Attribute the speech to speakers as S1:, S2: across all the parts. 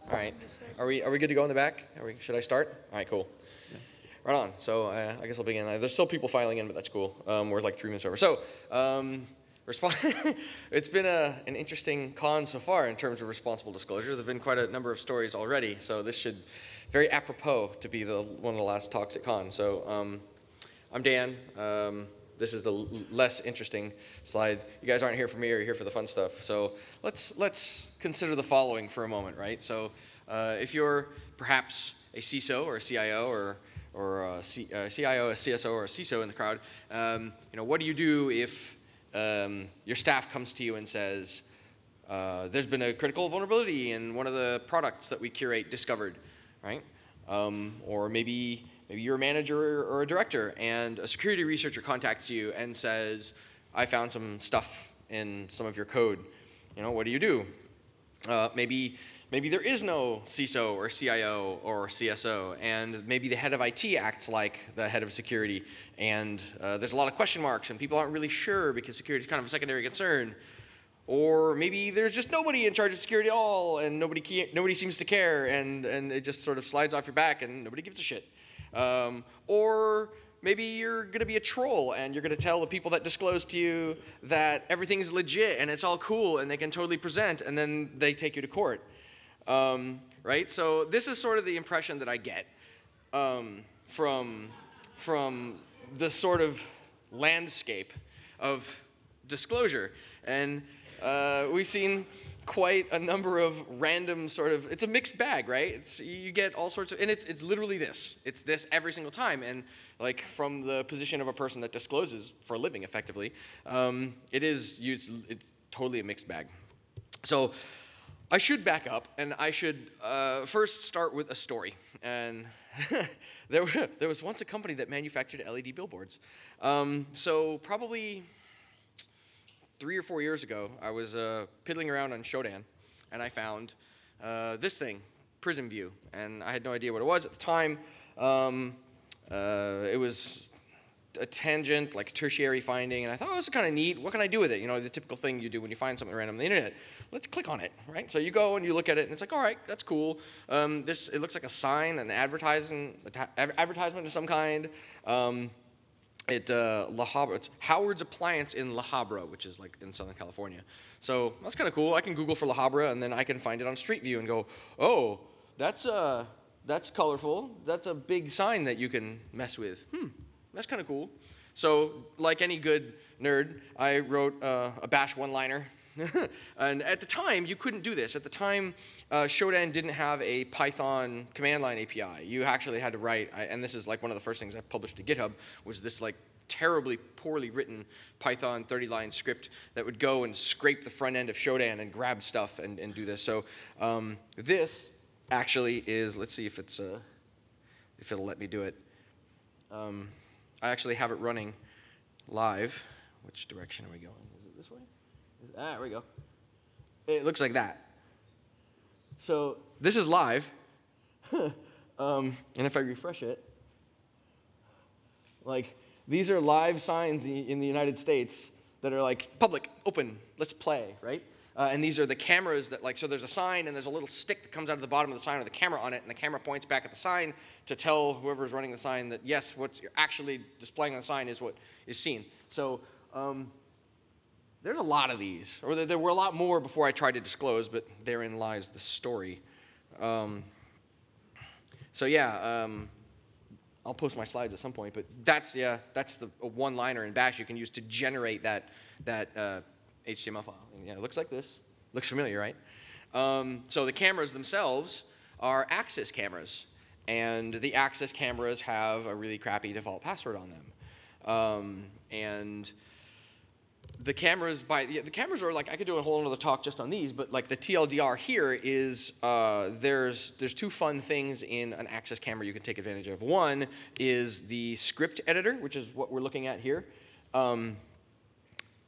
S1: All right. Are we are we good to go in the back? Are we, should I start? All right, cool. Right on. So uh, I guess I'll begin. Uh, There's still people filing in, but that's cool. Um, we're like three minutes over. So um, it's been a, an interesting con so far in terms of responsible disclosure. There've been quite a number of stories already, so this should very apropos to be the one of the last talks at con. So um, I'm Dan. This is the less interesting slide. You guys aren't here for me, you're here for the fun stuff. So let's let's consider the following for a moment, right? So uh, if you're perhaps a CISO or a CIO or or a C, uh, CIO, a CSO, or a CISO in the crowd, um, you know, what do you do if um, your staff comes to you and says, uh, "There's been a critical vulnerability in one of the products that we curate discovered," right? Um, or maybe maybe you're a manager or a director, and a security researcher contacts you and says, "I found some stuff in some of your code." You know, what do you do? Uh, maybe maybe there is no CISO or CIO or CSO, and maybe the head of IT acts like the head of security, and uh, there's a lot of question marks, and people aren't really sure because security is kind of a secondary concern. Or maybe there's just nobody in charge of security at all, and nobody nobody seems to care, and, and it just sort of slides off your back, and nobody gives a shit. Um, or maybe you're going to be a troll and you're going to tell the people that disclose to you that everything is legit and it's all cool and they can totally present, and then they take you to court. Um, right? So this is sort of the impression that I get um, from from the sort of landscape of disclosure, and uh, we've seen quite a number of random sort of it's a mixed bag right it's you get all sorts of and it's it's literally this it's this every single time and like from the position of a person that discloses for a living effectively um, it is it's, it's totally a mixed bag so I should back up, and I should uh, first start with a story. And there, were, there was once a company that manufactured LED billboards. Um, so probably three or four years ago, I was uh, piddling around on Shodan, and I found uh, this thing, Prism View, and I had no idea what it was at the time. Um, uh, it was a tangent, like a tertiary finding, and I thought, oh, this is kind of neat. What can I do with it? You know, the typical thing you do when you find something random on the internet. Let's click on it, right? So you go and you look at it, and it's like, all right, that's cool. Um, this it looks like a sign, an advertising advertisement of some kind. Um, it uh, La Habra, it's Howard's Appliance in La Habra, which is like in Southern California. So that's kind of cool. I can Google for La Habra, and then I can find it on Street View and go, oh, that's uh, that's colorful. That's a big sign that you can mess with. Hmm, that's kind of cool. So, like any good nerd, I wrote uh, a bash one-liner. and at the time, you couldn't do this. At the time, uh, Shodan didn't have a Python command line API. You actually had to write, I, and this is like one of the first things I published to GitHub, was this like terribly poorly written Python 30-line script that would go and scrape the front end of Shodan and grab stuff and, and do this. So um, this actually is, let's see if it's, uh, if it'll let me do it. Um, I actually have it running live. Which direction are we going? Is it this way? Ah, there we go. It looks like that. So this is live. um, and if I refresh it, like these are live signs in the United States that are like public, open, let's play, right? Uh, and these are the cameras that like so there's a sign and there's a little stick that comes out of the bottom of the sign with a camera on it and the camera points back at the sign to tell whoever's running the sign that yes what's actually displaying on the sign is what is seen so um, there's a lot of these or there, were a lot more before i tried to disclose but therein lies the story um, so yeah um, i'll post my slides at some point but that's yeah that's the one liner in bash you can use to generate that that uh, HTML file. And yeah, it looks like this. Looks familiar, right? Um, so the cameras themselves are Axis cameras. And the Axis cameras have a really crappy default password on them. Um, and the cameras by the, the, cameras are like I could do a whole other talk just on these, but like the TLDR here is uh, there's there's two fun things in an Axis camera you can take advantage of. One is the script editor, which is what we're looking at here. Um,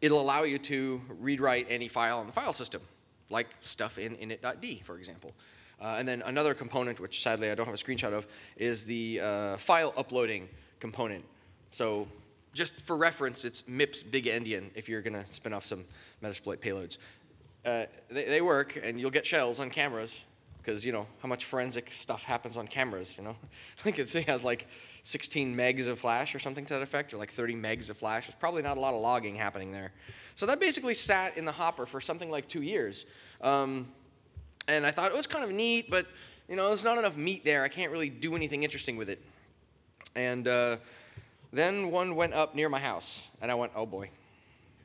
S1: it'll allow you to read write any file on the file system, like stuff in init.d, for example. Uh, and then another component, which sadly I don't have a screenshot of, is the uh, file uploading component. So just for reference, it's MIPS big endian if you're going to spin off some Metasploit payloads. Uh, they, they, work, and you'll get shells on cameras. because you know how much forensic stuff happens on cameras. You know, like the thing has like 16 megs of flash or something to that effect, or like 30 megs of flash. There's probably not a lot of logging happening there. So that basically sat in the hopper for something like two years. Um, and I thought it was kind of neat, but you know, there's not enough meat there. I can't really do anything interesting with it. And uh, then one went up near my house, and I went, oh boy,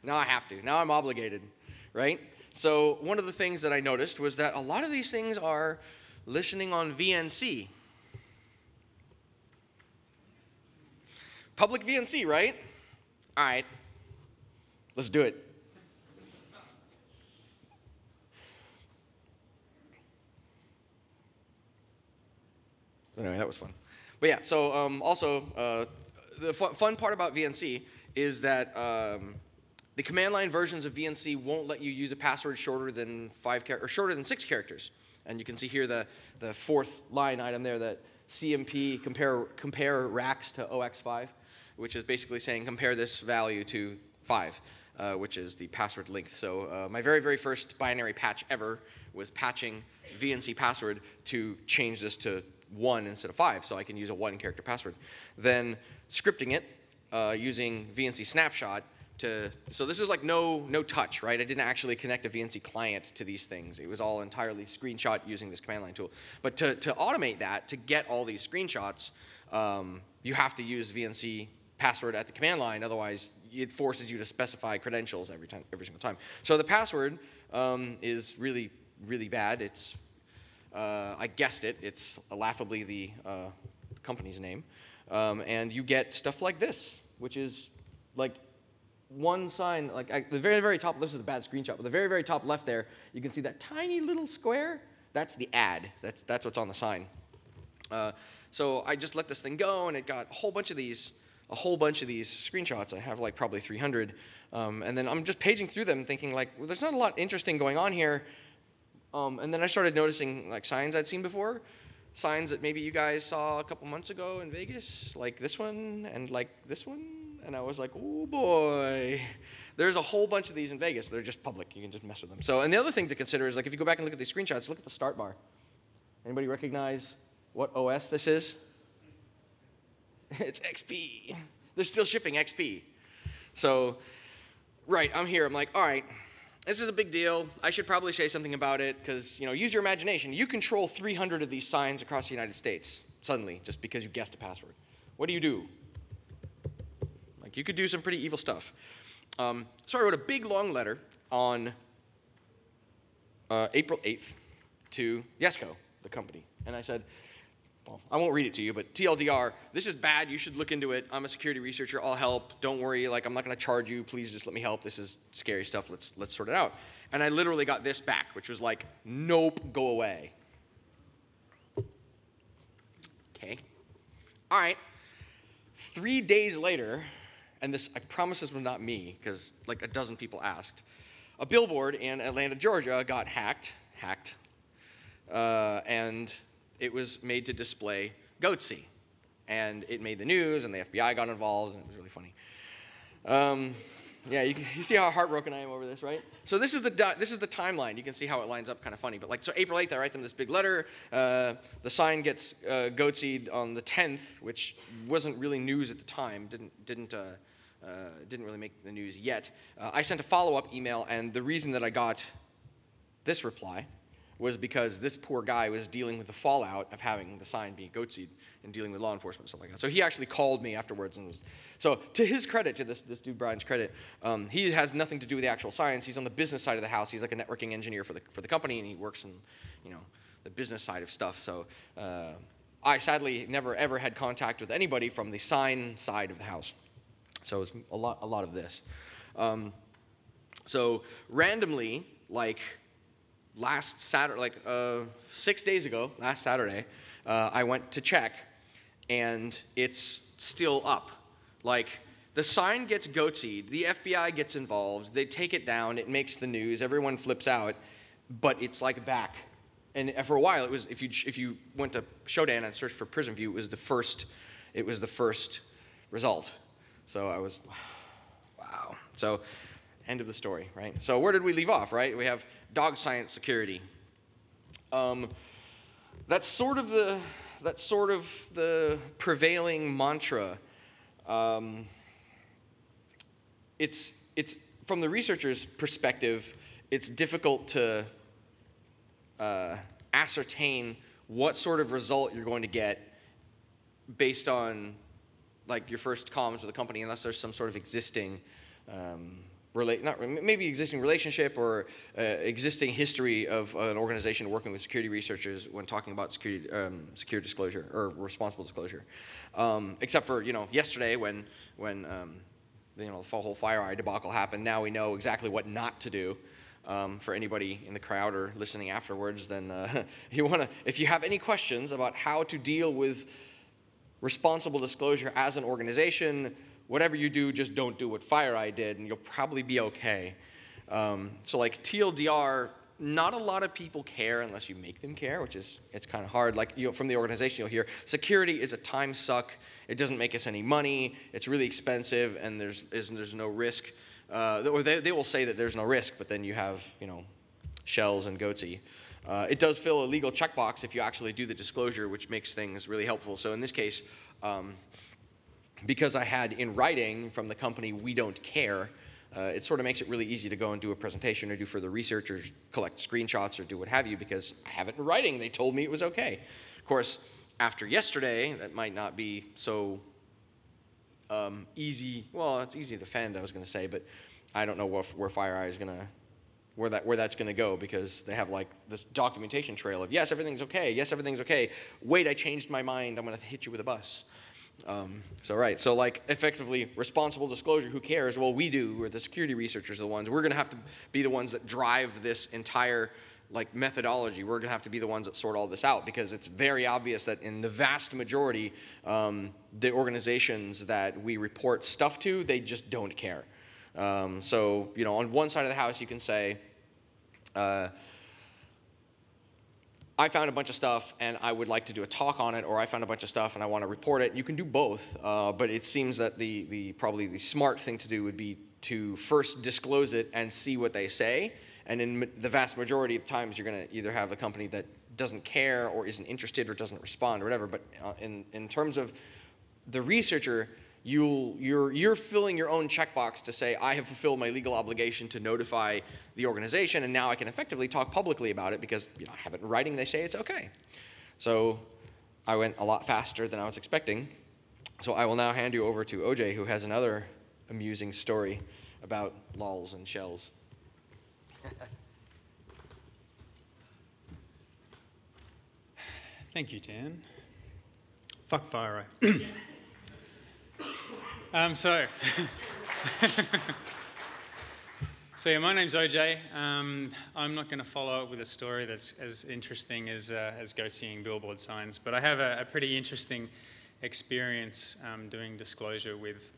S1: now I have to. Now I'm obligated, right? So one of the things that I noticed was that a lot of these things are listening on VNC. Public VNC, right? All right, let's do it. Anyway, that was fun. But yeah, so um, also uh, the fun, fun, part about VNC is that um, the command line versions of VNC won't let you use a password shorter than five or shorter than six characters. And you can see here the, the fourth line item there that CMP compare compare RAX to 0x5, which is basically saying compare this value to five, uh, which is the password length. So uh, my very very first binary patch ever was patching VNC password to change this to one instead of five, so I can use a one character password. Then scripting it uh, using VNC snapshot to, so this is like no, no touch, right? I didn't actually connect a VNC client to these things. It was all entirely screenshot using this command line tool. But to, to automate that, to get all these screenshots, um, you have to use VNC password at the command line, otherwise it forces you to specify credentials every time, every single time. So the password um, is really, really bad. It's uh, I guessed it. It's laughably the uh, company's name. Um, and you get stuff like this, which is like one sign, like I, the very, very top, this is a bad screenshot, but the very, very top left there, you can see that tiny little square. That's the ad. That's, that's what's on the sign. Uh, so I just let this thing go, and it got a whole bunch of these, a whole bunch of these screenshots. I have like probably 300. Um, and then I'm just paging through them, thinking like, well, there's not a lot interesting going on here. Um, and then I started noticing like signs I'd seen before, signs that maybe you guys saw a couple months ago in Vegas, like this one and like this one. And I was like, oh boy. There's a whole bunch of these in Vegas. They're just public. You can just mess with them. So, and the other thing to consider is like if you go back and look at these screenshots, look at the start bar. Anybody recognize what OS this is? It's XP. They're still shipping XP. So, right, I'm here. I'm like, all right, this is a big deal. I should probably say something about it because, you know, use your imagination. You control 300 of these signs across the United States suddenly just because you guessed a password. What do you do? Like, you could do some pretty evil stuff. Um, so I wrote a big long letter on uh, April 8th to Yesco, the company. And I said, well, I won't read it to you, but TLDR, this is bad. You should look into it. I'm a security researcher. I'll help. Don't worry. Like, I'm not going to charge you. Please just let me help. This is scary stuff. Let's, let's sort it out. And I literally got this back, which was like, nope, go away. Okay. All right. Three days later, and this, I promise this was not me, because like a dozen people asked, a billboard in Atlanta, Georgia got hacked, hacked, uh, and it was made to display Goatse. And it made the news, and the FBI got involved, and it was really funny. Um, yeah, you, can, you see how heartbroken I am over this, right? So this is the this is the timeline. You can see how it lines up, kind of funny. But like, so April 8th, I write them this big letter. Uh, the sign gets uh, goatseed on the 10th, which wasn't really news at the time. Didn't didn't. Uh, uh, didn't really make the news yet. Uh, I sent a follow-up email, and the reason that I got this reply was because this poor guy was dealing with the fallout of having the sign be goatseed and dealing with law enforcement and stuff like that. So he actually called me afterwards and was so to his credit, to this, this dude Brian's credit, um, he has nothing to do with the actual science. He's on the business side of the house. He's like a networking engineer for the for the company, and he works in you know the business side of stuff. So. Uh, I sadly never ever had contact with anybody from the sign side of the house. So it's a lot, a lot of this. Um, so randomly, like last Saturday, like uh, six days ago, last Saturday, uh, I went to check, and it's still up. Like the sign gets goatseed, the FBI gets involved, they take it down, it makes the news, everyone flips out, but it's like back. And for a while, it was if you if you went to Shodan and searched for Prism View, it was the first, it was the first result. So I was, wow. So End of the story, right? So where did we leave off, right? We have dog science security. Um, that's sort of the that's sort of the prevailing mantra. Um, it's it's from the researcher's perspective, it's difficult to uh, ascertain what sort of result you're going to get based on like your first comms with the company, unless there's some sort of existing um, relate not maybe existing relationship or uh, existing history of an organization working with security researchers when talking about security um, secure disclosure or responsible disclosure. Um, except for you know yesterday when when um, you know the whole FireEye debacle happened. Now we know exactly what not to do. Um, for anybody in the crowd or listening afterwards, then uh, you want to, if you have any questions about how to deal with responsible disclosure as an organization, whatever you do, just don't do what FireEye did, and you'll probably be okay. Um, so like TLDR, not a lot of people care unless you make them care, which is it's kind of hard. Like you know, from the organization, you'll hear security is a time suck. It doesn't make us any money. It's really expensive, and there's there's no risk. Uh, or they, they will say that there's no risk, but then you have you know shells and goatse. Uh, it does fill a legal checkbox if you actually do the disclosure, which makes things really helpful. So in this case, um, because I had in writing from the company, we don't care, uh, it sort of makes it really easy to go and do a presentation or do further research or collect screenshots or do what have you because I have it in writing. They told me it was okay. Of course, after yesterday, that might not be so um, easy. Well, it's easy to defend, I was going to say, but I don't know where, where FireEye is going to where that where that's going to go because they have like this documentation trail of yes everything's okay yes everything's okay wait I changed my mind I'm going to hit you with a bus um, so right, so like effectively responsible disclosure, who cares? Well, we do. We're the security researchers, are the ones. We're going to have to be the ones that drive this entire like methodology. We're going to have to be the ones that sort all this out because it's very obvious that in the vast majority, um, the organizations that we report stuff to, they just don't care. Um, so you know, on one side of the house, you can say. Uh, I found a bunch of stuff and I would like to do a talk on it, or I found a bunch of stuff and I want to report it. You can do both, uh, but it seems that the, the probably the smart thing to do would be to first disclose it and see what they say. And in the vast majority of times, you're going to either have a company that doesn't care or isn't interested or doesn't respond or whatever. But uh, in, in terms of the researcher, you'll, you're, you're filling your own checkbox to say, I have fulfilled my legal obligation to notify the organization, and now I can effectively talk publicly about it because you know, I have it in writing, they say it's okay. So I went a lot faster than I was expecting. So I will now hand you over to OJ, who has another amusing story about lols and shells.
S2: Thank you, Dan. Fuck fire. Um, so, so yeah, my name's OJ. Um, I'm not going to follow up with a story that's as interesting as, uh, as goatse-ing billboard signs, but I have a, a pretty interesting experience um, doing disclosure with,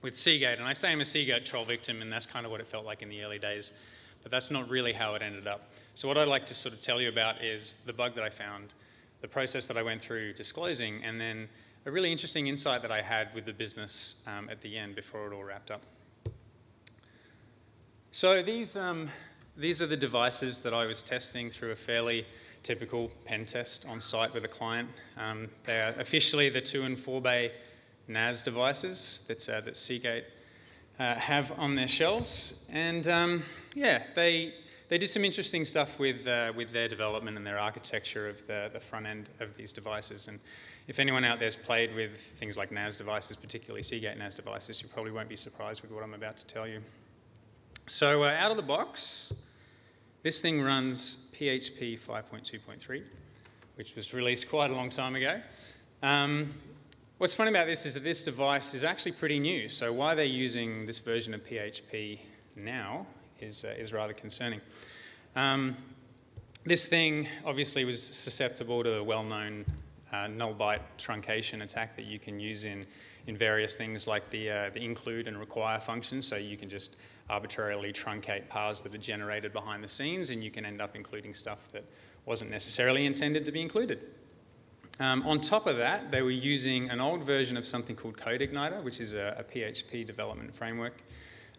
S2: with Seagate. And I say I'm a Seagate troll victim, and that's kind of what it felt like in the early days, but that's not really how it ended up. So what I'd like to sort of tell you about is the bug that I found, the process that I went through disclosing, and then a really interesting insight that I had with the business um, at the end before it all wrapped up. So these, um, these are the devices that I was testing through a fairly typical pen test on site with a client. Um, they are officially the 2 and 4 bay NAS devices that, uh, that Seagate uh, have on their shelves. And um, yeah, they, they did some interesting stuff with, uh, with their development and their architecture of the, the front end of these devices. And if anyone out there's played with things like NAS devices, particularly Seagate NAS devices, you probably won't be surprised with what I'm about to tell you. So uh, out of the box, this thing runs PHP 5.2.3, which was released quite a long time ago. Um, what's funny about this is that this device is actually pretty new, so why they're using this version of PHP now is, uh, is rather concerning. Um, this thing obviously was susceptible to the well-known uh, null byte truncation attack that you can use in, in various things like the, uh, the include and require functions. So you can just arbitrarily truncate paths that are generated behind the scenes and you can end up including stuff that wasn't necessarily intended to be included. Um, on top of that, they were using an old version of something called CodeIgniter, which is a, a PHP development framework.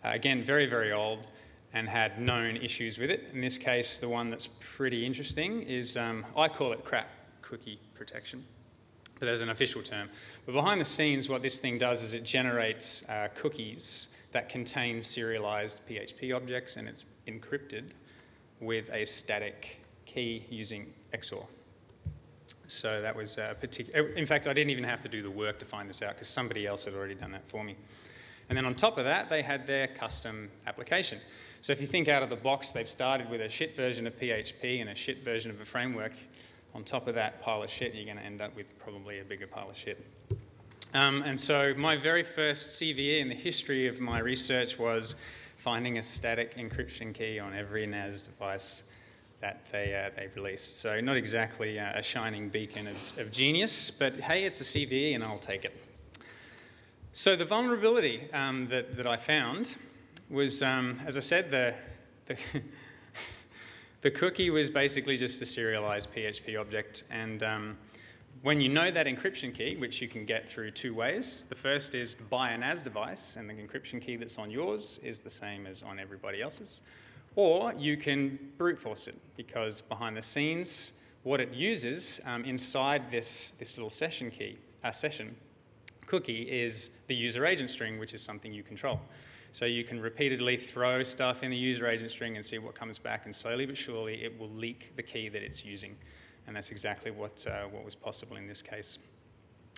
S2: Uh, again, very, very old and had known issues with it. In this case, the one that's pretty interesting is, um, I call it crap cookie protection. But there's an official term. But behind the scenes, what this thing does is it generates uh, cookies that contain serialized PHP objects and it's encrypted with a static key using XOR. So that was a particular. In fact, I didn't even have to do the work to find this out because somebody else had already done that for me. And then on top of that, they had their custom application. So if you think out of the box, they've started with a shit version of PHP and a shit version of a framework. On top of that pile of shit, you're going to end up with probably a bigger pile of shit. Um, and so my very first CVE in the history of my research was finding a static encryption key on every NAS device that they, uh, they've released. So not exactly uh, a shining beacon of, of, genius, but hey, it's a CVE and I'll take it. So the vulnerability um, that, that I found was, um, as I said, the, the, the, cookie was basically just a serialized PHP object. And um, when you know that encryption key, which you can get through two ways, the first is by a NAS device, and the encryption key that's on yours is the same as on everybody else's. Or you can brute force it, because behind the scenes, what it uses um, inside this, this little session key, uh, session cookie is the user agent string, which is something you control. So you can repeatedly throw stuff in the user agent string and see what comes back, and slowly but surely it will leak the key that it's using. And that's exactly what, uh, what was possible in this case.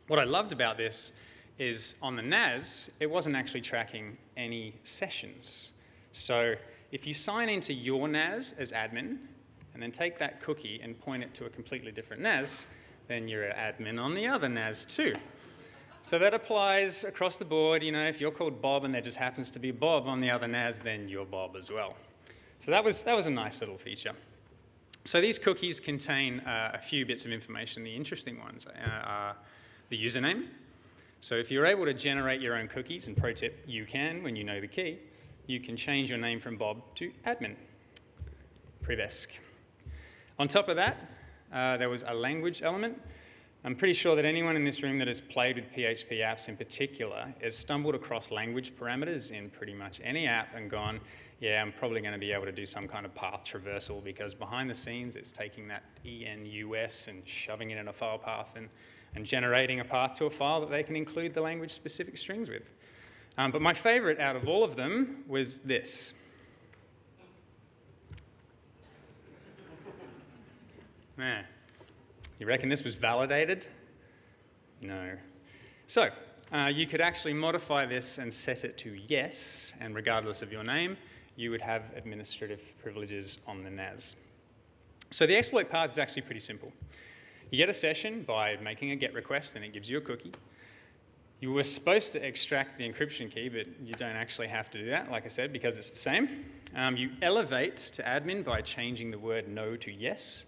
S2: What I loved about this is on the NAS, it wasn't actually tracking any sessions. So if you sign into your NAS as admin, and then take that cookie and point it to a completely different NAS, then you're an admin on the other NAS too. So that applies across the board. You know, if you're called Bob and there just happens to be Bob on the other NAS, then you're Bob as well. So that was, that was a nice little feature. So these cookies contain uh, a few bits of information. The interesting ones uh, are the username. So if you're able to generate your own cookies, and pro tip, you can when you know the key, you can change your name from Bob to admin. Privesc. On top of that, uh, there was a language element. I'm pretty sure that anyone in this room that has played with PHP apps in particular has stumbled across language parameters in pretty much any app and gone, yeah, I'm probably going to be able to do some kind of path traversal because behind the scenes it's taking that ENUS and shoving it in a file path and, and generating a path to a file that they can include the language specific strings with. Um, but my favorite out of all of them was this. Man, you reckon this was validated? No. So, uh, you could actually modify this and set it to yes, and regardless of your name, you would have administrative privileges on the NAS. So the exploit path is actually pretty simple. You get a session by making a GET request, and it gives you a cookie. You were supposed to extract the encryption key, but you don't actually have to do that, like I said, because it's the same. Um, you elevate to admin by changing the word no to yes.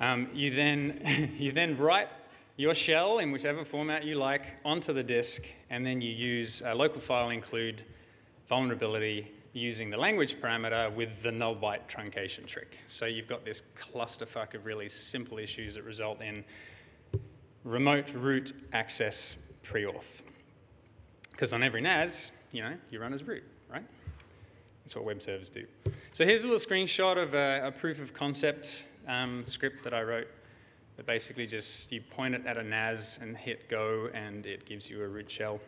S2: Um, you, then, you then write your shell in whichever format you like onto the disk, and then you use a local file include vulnerability using the language parameter with the null byte truncation trick. So you've got this clusterfuck of really simple issues that result in remote root access pre-auth. Because on every NAS, you know, you run as root, right? That's what web servers do. So here's a little screenshot of a, a proof of concept um, script that I wrote that basically just you point it at a NAS and hit go and it gives you a root shell.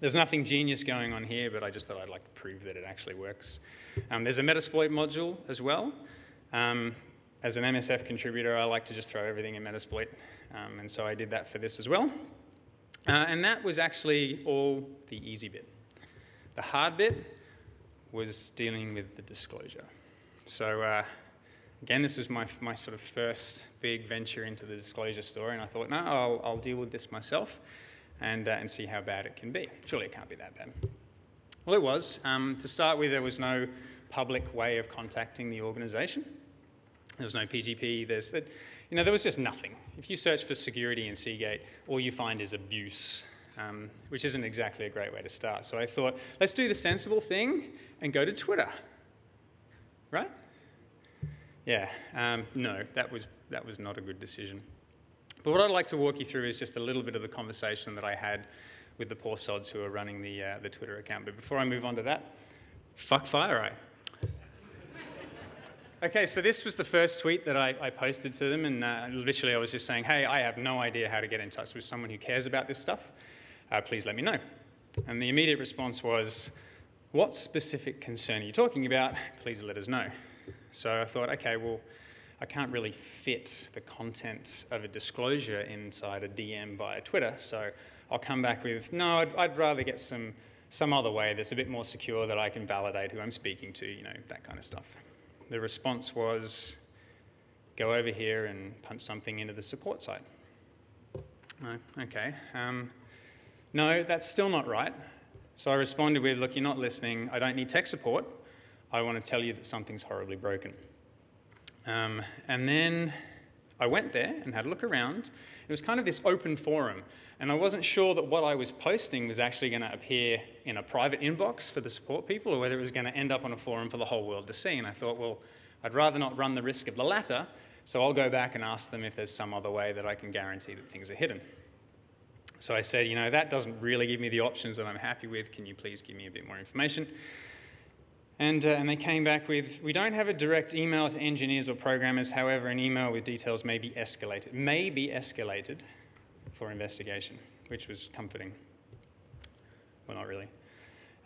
S2: There's nothing genius going on here, but I just thought I'd like to prove that it actually works. Um, there's a Metasploit module as well. Um, as an MSF contributor, I like to just throw everything in Metasploit, um, and so I did that for this as well. Uh, and that was actually all the easy bit. The hard bit was dealing with the disclosure. So uh, Again, this was my, my sort of first big venture into the disclosure story, and I thought, no, I'll, I'll deal with this myself and, uh, and see how bad it can be. Surely it can't be that bad. Well, it was. Um, to start with, there was no public way of contacting the organisation. There was no PGP. There's, you know, there was just nothing. If you search for security in Seagate, all you find is abuse, um, which isn't exactly a great way to start. So I thought, let's do the sensible thing and go to Twitter, right? Yeah, um, no, that was, that was not a good decision. But what I'd like to walk you through is just a little bit of the conversation that I had with the poor sods who are running the, uh, the Twitter account. But before I move on to that, fuck FireEye. Okay, so this was the first tweet that I, I posted to them, and uh, literally I was just saying, hey, I have no idea how to get in touch with someone who cares about this stuff. Uh, please let me know. And the immediate response was, what specific concern are you talking about? Please let us know. So I thought, okay, well, I can't really fit the content of a disclosure inside a DM via Twitter, so I'll come back with, no, I'd, I'd rather get some, some other way that's a bit more secure that I can validate who I'm speaking to, you know, that kind of stuff. The response was, go over here and punch something into the support site. Oh, okay. Um, no, that's still not right. So I responded with, look, you're not listening. I don't need tech support. I want to tell you that something's horribly broken. Um, and then I went there and had a look around. It was kind of this open forum, and I wasn't sure that what I was posting was actually going to appear in a private inbox for the support people or whether it was going to end up on a forum for the whole world to see. And I thought, well, I'd rather not run the risk of the latter, so I'll go back and ask them if there's some other way that I can guarantee that things are hidden. So I said, you know, that doesn't really give me the options that I'm happy with. Can you please give me a bit more information? And, uh, and they came back with, we don't have a direct email to engineers or programmers, however, an email with details may be escalated, may be escalated for investigation, which was comforting. Well, not really.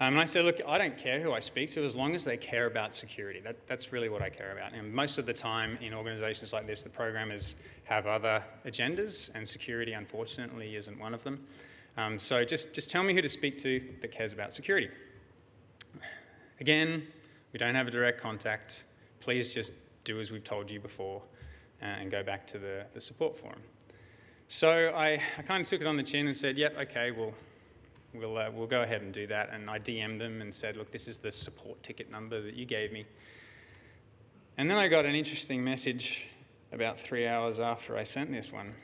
S2: Um, and I said, look, I don't care who I speak to as long as they care about security. That, that's really what I care about. And most of the time in organizations like this, the programmers have other agendas, and security, unfortunately, isn't one of them. Um, so just, just tell me who to speak to that cares about security. Again, we don't have a direct contact. Please just do as we've told you before uh, and go back to the, the support forum. So I, I kind of took it on the chin and said, yep, okay, well, we'll, uh, we'll go ahead and do that. And I DM'd them and said, look, this is the support ticket number that you gave me. And then I got an interesting message about three hours after I sent this one.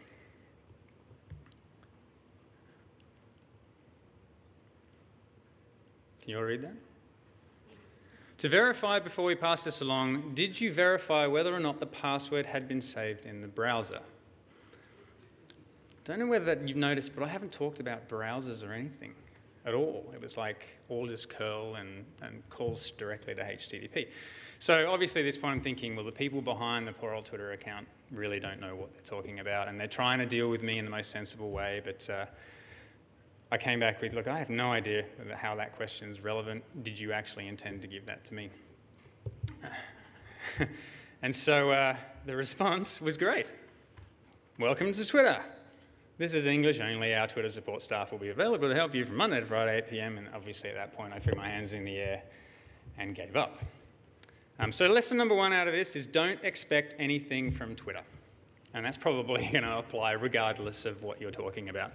S2: Can you all read that? To verify before we pass this along, did you verify whether or not the password had been saved in the browser? Don't know whether that you've noticed, but I haven't talked about browsers or anything at all. It was like all just curl and, and calls directly to HTTP. So obviously at this point I'm thinking, well, the people behind the poor old Twitter account really don't know what they're talking about, and they're trying to deal with me in the most sensible way, but uh, I came back with, look, I have no idea how that question is relevant. Did you actually intend to give that to me? and so uh, the response was great. Welcome to Twitter. This is English only. Our Twitter support staff will be available to help you from Monday to Friday, 8 p.m. And obviously, at that point, I threw my hands in the air and gave up. Um, so, lesson number one out of this is don't expect anything from Twitter. And that's probably going to apply regardless of what you're talking about.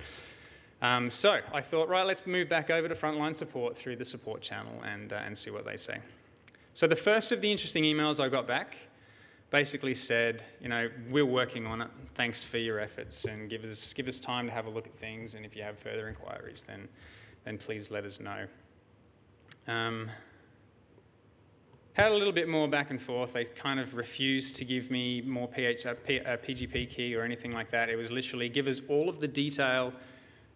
S2: Um, so, I thought, right, let's move back over to frontline support through the support channel and, uh, and see what they say. So, the first of the interesting emails I got back basically said, you know, we're working on it. Thanks for your efforts, and give us give us time to have a look at things. And if you have further inquiries, then then please let us know. Um, had a little bit more back and forth. They kind of refused to give me more PH, uh, P, uh, PGP key or anything like that. It was literally give us all of the detail,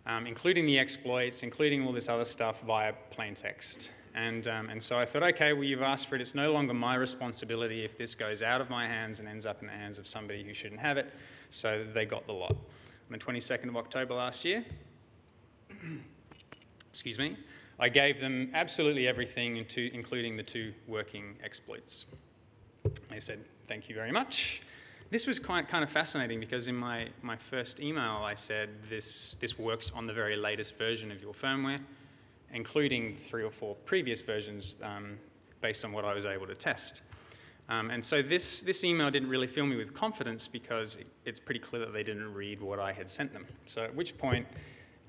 S2: um, including the exploits, including all this other stuff via plain text. And, um, and so I thought, okay, well, you've asked for it. It's no longer my responsibility if this goes out of my hands and ends up in the hands of somebody who shouldn't have it. So they got the lot. On the 22nd of October last year, excuse me, I gave them absolutely everything, into, including the two working exploits. They said, thank you very much. This was quite, kind of fascinating because in my, my first email I said this, this works on the very latest version of your firmware including three or four previous versions um, based on what I was able to test. Um, and so this, this email didn't really fill me with confidence because it's pretty clear that they didn't read what I had sent them. So at which point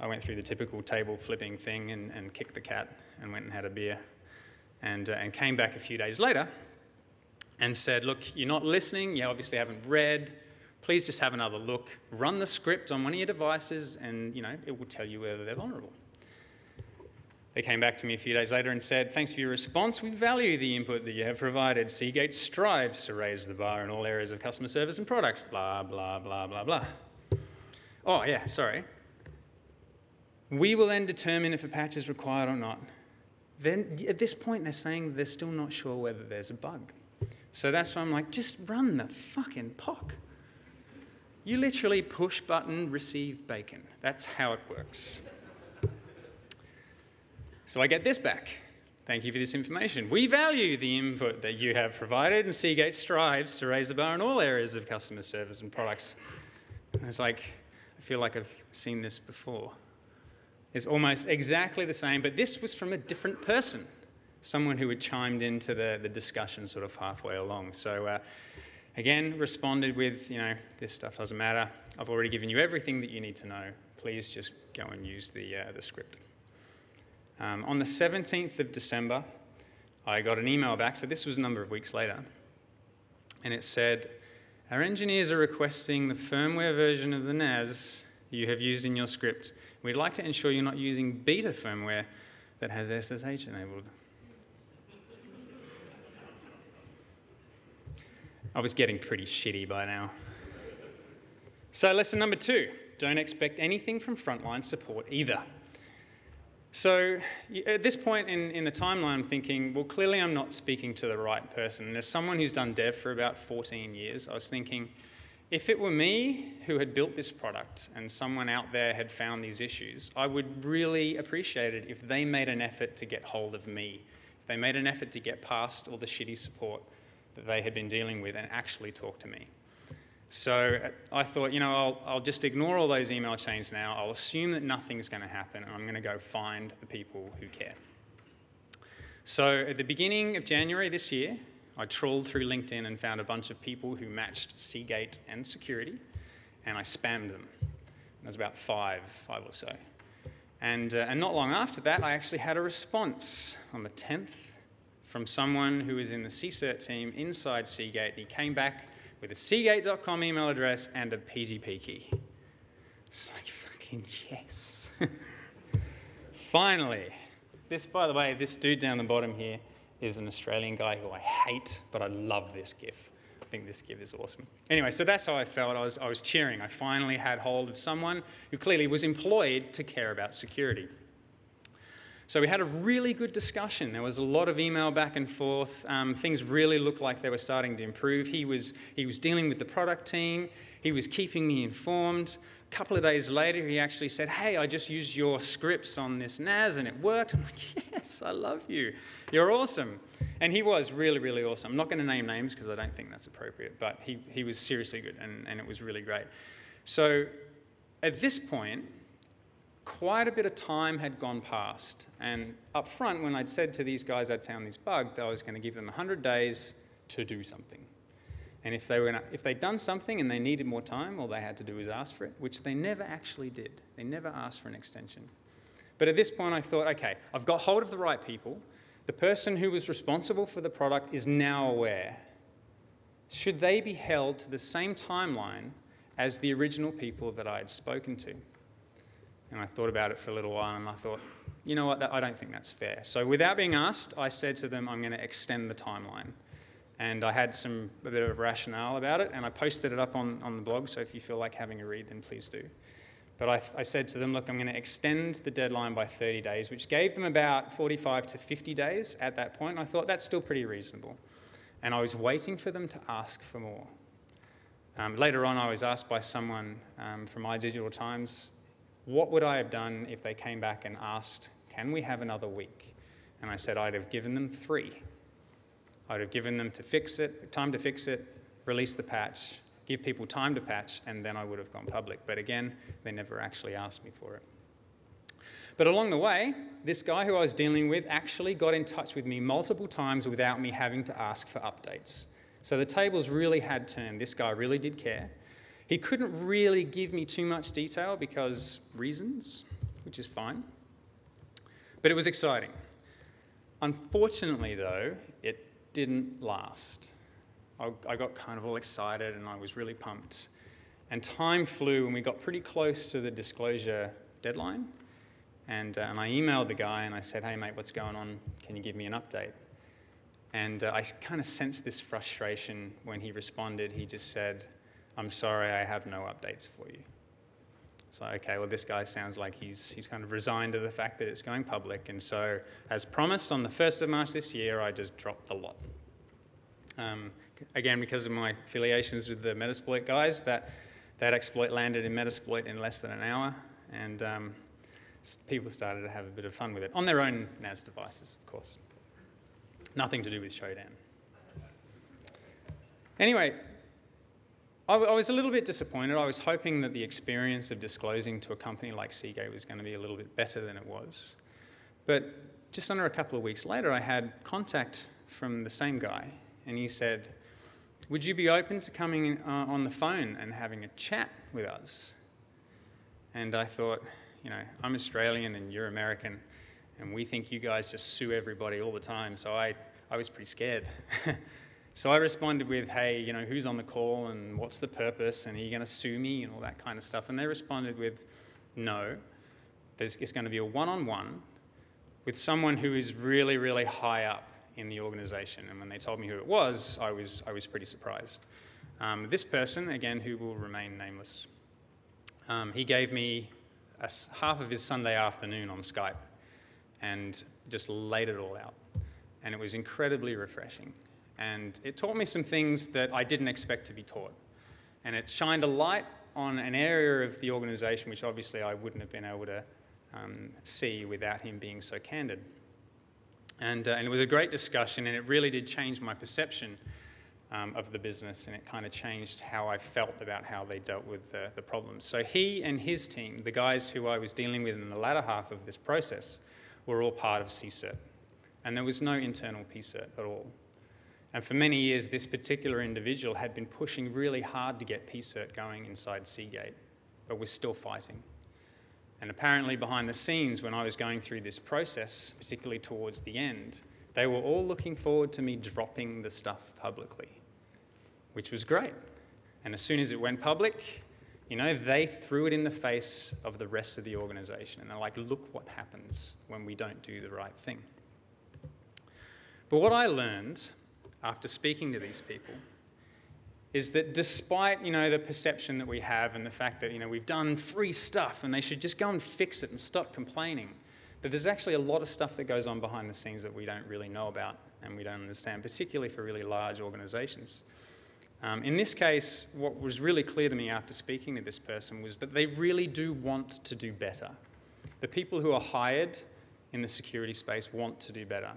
S2: I went through the typical table flipping thing and, and kicked the cat and went and had a beer and, uh, and came back a few days later and said, look, you're not listening, you obviously haven't read, please just have another look, run the script on one of your devices and you know, it will tell you whether they're vulnerable. They came back to me a few days later and said, Thanks for your response. We value the input that you have provided. Seagate strives to raise the bar in all areas of customer service and products. Blah, blah, blah, blah, blah. Oh, yeah, sorry. We will then determine if a patch is required or not. Then, at this point, they're saying they're still not sure whether there's a bug. So that's why I'm like, just run the fucking POC. You literally push button, receive bacon. That's how it works. So I get this back. Thank you for this information. We value the input that you have provided, and Seagate strives to raise the bar in all areas of customer service and products. And it's like, I feel like I've seen this before. It's almost exactly the same, but this was from a different person, someone who had chimed into the, the discussion sort of halfway along. So, uh, again, responded with, you know, this stuff doesn't matter. I've already given you everything that you need to know. Please just go and use the, uh, the script. Um, on the 17th of December, I got an email back, so this was a number of weeks later, and it said, Our engineers are requesting the firmware version of the NAS you have used in your script. We'd like to ensure you're not using beta firmware that has SSH enabled. I was getting pretty shitty by now. So, lesson number two don't expect anything from frontline support either. So at this point in, in the timeline, I'm thinking, well, clearly I'm not speaking to the right person. And as someone who's done dev for about 14 years, I was thinking, if it were me who had built this product and someone out there had found these issues, I would really appreciate it if they made an effort to get hold of me. If they made an effort to get past all the shitty support that they had been dealing with and actually talk to me. So I thought, you know, I'll, I'll just ignore all those email chains now. I'll assume that nothing's going to happen, and I'm going to go find the people who care. So at the beginning of January this year, I trawled through LinkedIn and found a bunch of people who matched Seagate and security, and I spammed them. There's about five, five or so. And, uh, and not long after that, I actually had a response on the 10th from someone who was in the CSIRT team inside Seagate. He came back with a Seagate.com email address and a PGP key. It's like, fucking yes. Finally. This, by the way, this dude down the bottom here is an Australian guy who I hate, but I love this GIF. I think this GIF is awesome. Anyway, so that's how I felt. I was, I was cheering. I finally had hold of someone who clearly was employed to care about security. So we had a really good discussion. There was a lot of email back and forth. Um, things really looked like they were starting to improve. He was, he was dealing with the product team. He was keeping me informed. A couple of days later, he actually said, Hey, I just used your scripts on this NAS and it worked. I'm like, Yes, I love you. You're awesome. And he was really, really awesome. I'm not going to name names because I don't think that's appropriate, but he, he was seriously good and, and it was really great. So at this point, quite a bit of time had gone past. And up front, when I'd said to these guys I'd found this bug, that I was going to give them 100 days to do something. And if, they were gonna, if they'd done something and they needed more time, all they had to do was ask for it, which they never actually did. They never asked for an extension. But at this point, I thought, okay, I've got hold of the right people. The person who was responsible for the product is now aware. Should they be held to the same timeline as the original people that I had spoken to? And I thought about it for a little while and I thought, you know what, I don't think that's fair. So without being asked, I said to them, I'm going to extend the timeline. And I had some a bit of rationale about it, and I posted it up on, on the blog. So if you feel like having a read, then please do. But I, I said to them, look, I'm going to extend the deadline by 30 days, which gave them about 45 to 50 days at that point. And I thought that's still pretty reasonable. And I was waiting for them to ask for more. Um, later on, I was asked by someone um, from iDigital Times what would I have done if they came back and asked, Can we have another week? And I said, I'd have given them three. I'd have given them to fix it, time to fix it, release the patch, give people time to patch, and then I would have gone public. But again, they never actually asked me for it. But along the way, this guy who I was dealing with actually got in touch with me multiple times without me having to ask for updates. So the tables really had turned. This guy really did care. He couldn't really give me too much detail because reasons, which is fine. But it was exciting. Unfortunately, though, it didn't last. I, I, got kind of all excited and I was really pumped. And time flew and we got pretty close to the disclosure deadline. And, uh, and I emailed the guy and I said, hey, mate, what's going on? Can you give me an update? And uh, I kind of sensed this frustration when he responded. He just said, I'm sorry, I have no updates for you. So, okay, well, this guy sounds like he's, he's kind of resigned to the fact that it's going public. And so, as promised, on the 1st of March this year, I just dropped the lot. Um, again, because of my affiliations with the Metasploit guys, that, that exploit landed in Metasploit in less than an hour, and um, people started to have a bit of fun with it on their own NAS devices, of course. Nothing to do with Shodan. Anyway, I, I was a little bit disappointed. I was hoping that the experience of disclosing to a company like Seagate was going to be a little bit better than it was. But just under a couple of weeks later, I had contact from the same guy, and he said, Would you be open to coming uh, on the phone and having a chat with us? And I thought, you know, I'm Australian and you're American, and we think you guys just sue everybody all the time, so I, I was pretty scared. So I responded with, hey, you know, who's on the call and what's the purpose and are you going to sue me and all that kind of stuff. And they responded with, no, there's, it's going to be a one on one with someone who is really, really high up in the organization. And when they told me who it was, I was, I was pretty surprised. Um, this person, again, who will remain nameless, um, he gave me a, half of his Sunday afternoon on Skype and just laid it all out. And it was incredibly refreshing. And it taught me some things that I didn't expect to be taught. And it shined a light on an area of the organization which obviously I wouldn't have been able to um, see without him being so candid. And, uh, and, it was a great discussion, and it really did change my perception um, of the business, and it kind of changed how I felt about how they dealt with the, problems. So he and his team, the guys who I was dealing with in the latter half of this process, were all part of CSIRT. And there was no internal PSIRT at all. And for many years, this particular individual had been pushing really hard to get PSIRT going inside Seagate, but was still fighting. And apparently, behind the scenes, when I was going through this process, particularly towards the end, they were all looking forward to me dropping the stuff publicly, which was great. And as soon as it went public, you know, they threw it in the face of the rest of the organization. And they're like, look what happens when we don't do the right thing. But what I learned after speaking to these people is that despite you know the perception that we have and the fact that you know we've done free stuff and they should just go and fix it and stop complaining that there's actually a lot of stuff that goes on behind the scenes that we don't really know about and we don't understand particularly for really large organizations. Um, in this case what was really clear to me after speaking to this person was that they really do want to do better. The people who are hired in the security space want to do better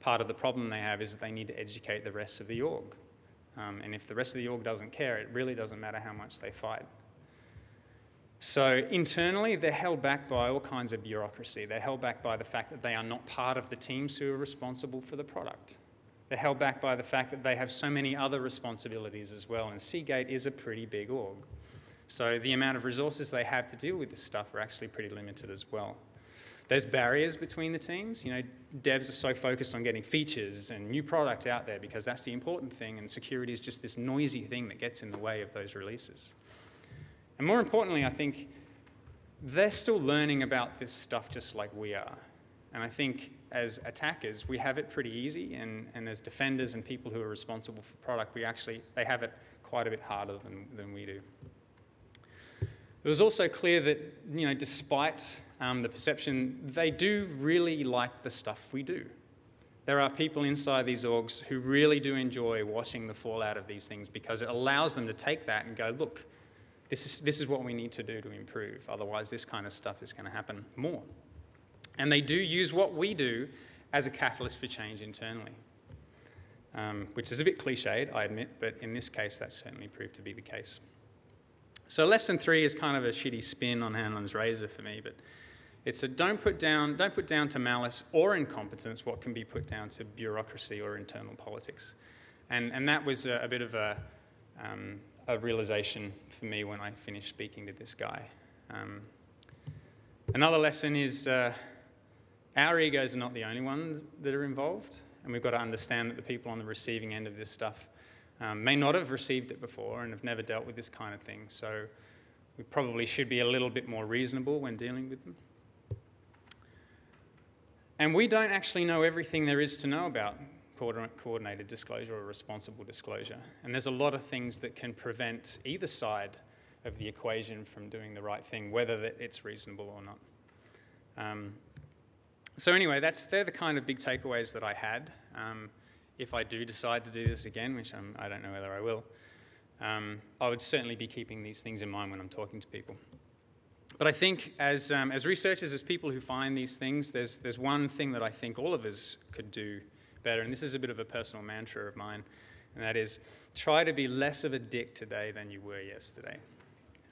S2: part of the problem they have is that they need to educate the rest of the org. Um, and if the rest of the org doesn't care, it really doesn't matter how much they fight. So internally, they're held back by all kinds of bureaucracy. They're held back by the fact that they are not part of the teams who are responsible for the product. They're held back by the fact that they have so many other responsibilities as well. And Seagate is a pretty big org. So the amount of resources they have to deal with this stuff are actually pretty limited as well. There's barriers between the teams. You know, devs are so focused on getting features and new product out there because that's the important thing, and security is just this noisy thing that gets in the way of those releases. And more importantly, I think they're still learning about this stuff just like we are. And I think as attackers, we have it pretty easy, and, and as defenders and people who are responsible for product, we actually, they have it quite a bit harder than, than we do. It was also clear that, you know, despite um, the perception, they do really like the stuff we do. There are people inside these orgs who really do enjoy watching the fallout of these things because it allows them to take that and go, look, this is, this is what we need to do to improve. Otherwise, this kind of stuff is going to happen more. And they do use what we do as a catalyst for change internally, um, which is a bit cliched, I admit, but in this case, that certainly proved to be the case. So lesson three is kind of a shitty spin on Hanlon's razor for me, but it's a don't put down, don't put down to malice or incompetence what can be put down to bureaucracy or internal politics. And, and that was a, a bit of a, um, a realization for me when I finished speaking to this guy. Um, another lesson is uh, our egos are not the only ones that are involved, and we've got to understand that the people on the receiving end of this stuff um, may not have received it before and have never dealt with this kind of thing. So we probably should be a little bit more reasonable when dealing with them. And we don't actually know everything there is to know about coordinated disclosure or responsible disclosure. And there's a lot of things that can prevent either side of the equation from doing the right thing, whether it's reasonable or not. Um, so anyway, that's, they're the kind of big takeaways that I had. Um, if I do decide to do this again, which I'm, I don't know whether I will, um, I would certainly be keeping these things in mind when I'm talking to people. But I think as, um, as researchers, as people who find these things, there's, there's one thing that I think all of us could do better, and this is a bit of a personal mantra of mine, and that is try to be less of a dick today than you were yesterday.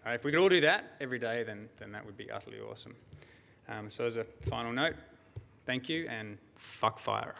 S2: If we could all do that every day, then, then that would be utterly awesome. Um, so, as a final note, thank you and fuck fire.